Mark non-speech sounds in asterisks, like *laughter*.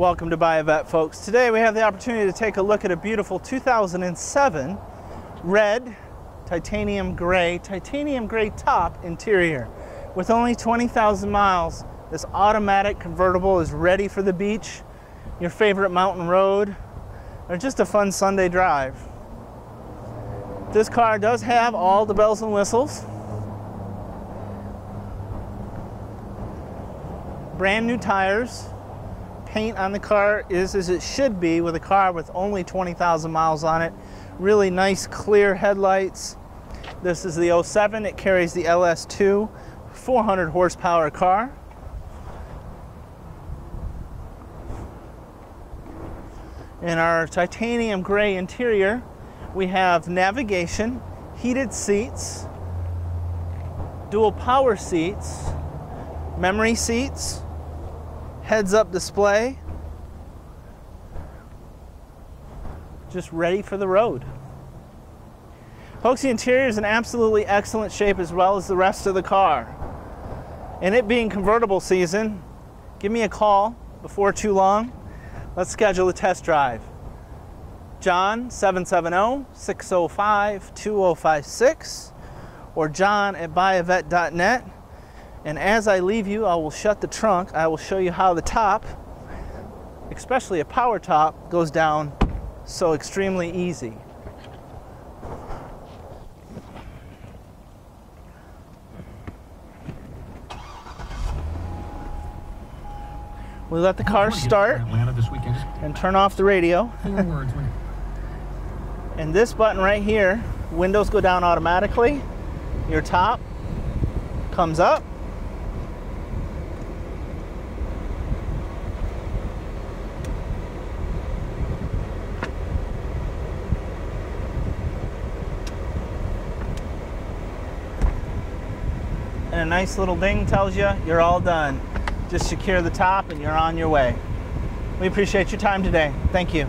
Welcome to Buy a Vette, folks. Today we have the opportunity to take a look at a beautiful 2007 red titanium gray, titanium gray top interior. With only 20,000 miles, this automatic convertible is ready for the beach, your favorite mountain road, or just a fun Sunday drive. This car does have all the bells and whistles. Brand new tires, paint on the car is as it should be with a car with only 20,000 miles on it. Really nice clear headlights. This is the 07, it carries the LS2, 400 horsepower car. In our titanium gray interior, we have navigation, heated seats, dual power seats, memory seats, heads up display, just ready for the road. Folks, the interior is in absolutely excellent shape as well as the rest of the car. And it being convertible season, give me a call before too long. Let's schedule a test drive. John 770-605-2056 or john at buyavette.net. And as I leave you, I will shut the trunk. I will show you how the top, especially a power top, goes down so extremely easy. We let the car start and turn off the radio. *laughs* and this button right here, windows go down automatically. Your top comes up and a nice little ding tells you you're all done. Just secure the top and you're on your way. We appreciate your time today. Thank you.